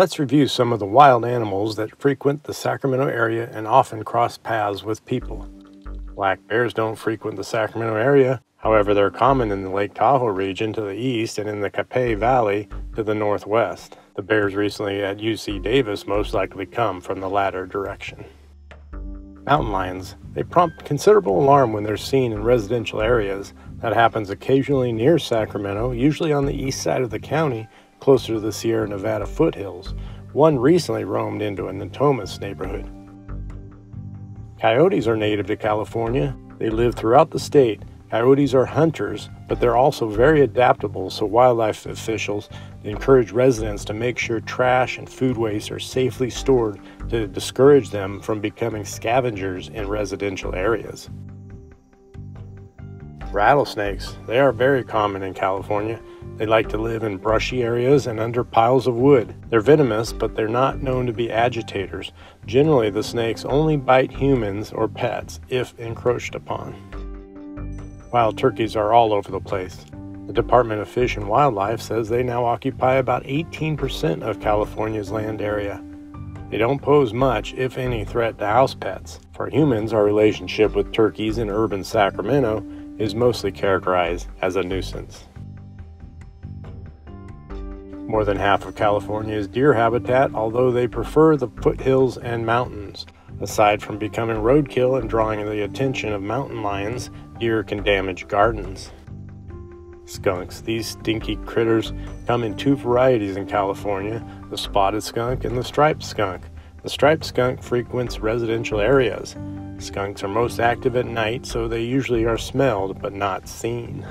Let's review some of the wild animals that frequent the Sacramento area and often cross paths with people. Black bears don't frequent the Sacramento area, however, they're common in the Lake Tahoe region to the east and in the Capay Valley to the northwest. The bears recently at UC Davis most likely come from the latter direction. Mountain lions. They prompt considerable alarm when they're seen in residential areas. That happens occasionally near Sacramento, usually on the east side of the county, closer to the Sierra Nevada foothills. One recently roamed into a Natomas neighborhood. Coyotes are native to California. They live throughout the state. Coyotes are hunters, but they're also very adaptable, so wildlife officials encourage residents to make sure trash and food waste are safely stored to discourage them from becoming scavengers in residential areas. Rattlesnakes, they are very common in California. They like to live in brushy areas and under piles of wood. They're venomous, but they're not known to be agitators. Generally, the snakes only bite humans or pets if encroached upon. Wild turkeys are all over the place. The Department of Fish and Wildlife says they now occupy about 18% of California's land area. They don't pose much, if any, threat to house pets. For humans, our relationship with turkeys in urban Sacramento is mostly characterized as a nuisance. More than half of California's deer habitat, although they prefer the foothills and mountains. Aside from becoming roadkill and drawing the attention of mountain lions, deer can damage gardens. Skunks. These stinky critters come in two varieties in California the spotted skunk and the striped skunk. The striped skunk frequents residential areas. Skunks are most active at night, so they usually are smelled but not seen.